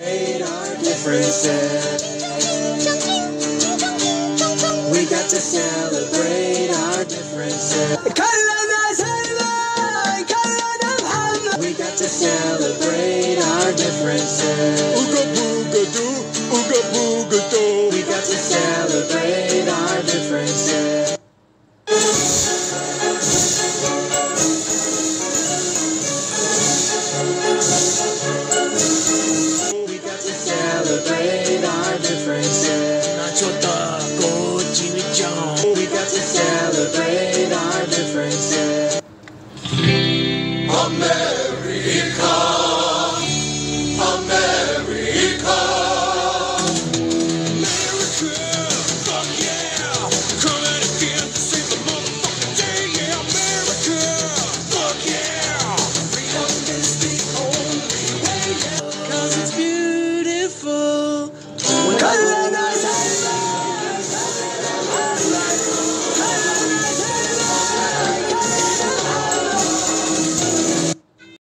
We got to celebrate our differences. We got to celebrate our differences. Celebrate our differences. Nacho taco, chimichang. We got to celebrate our differences. America.